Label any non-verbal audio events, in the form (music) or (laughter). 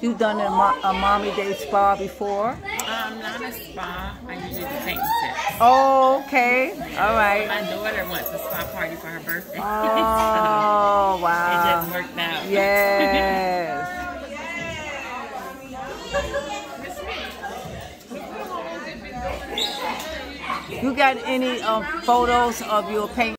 You've done a, mo- a mommy day spa before? Um, not a spa. I usually do paint tips. Oh, okay. All right. My daughter wants a spa party for her birthday. (laughs) Oh, so it wow. just worked out. Yes. You got any um, photos of your paint?